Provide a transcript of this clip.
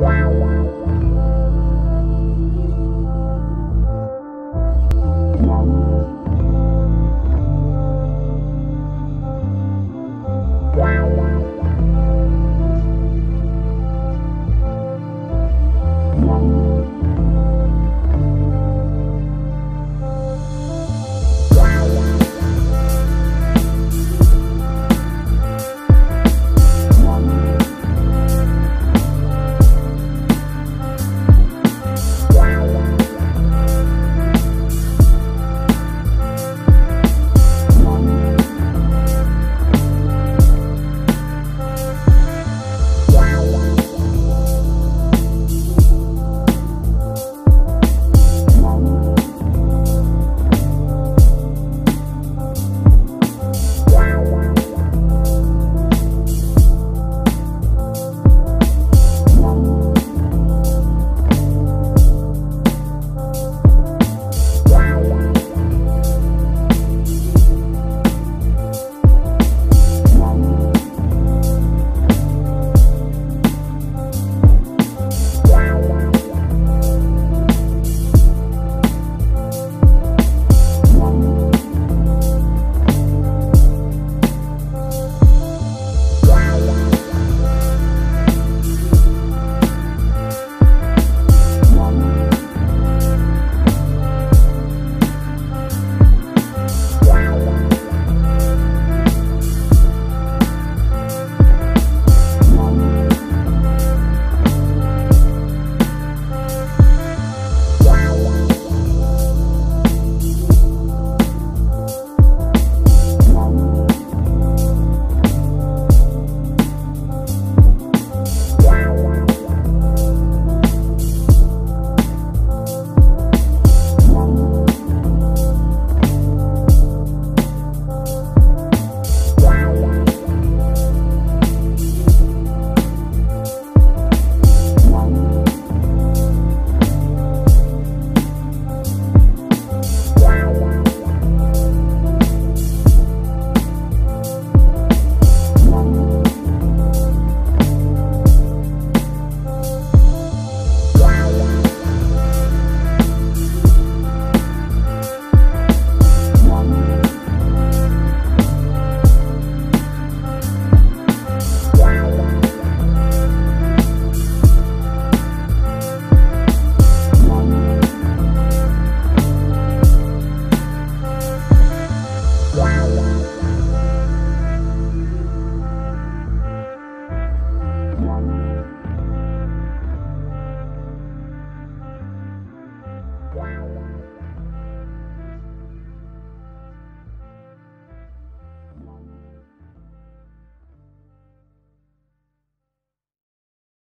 Wow. Wow.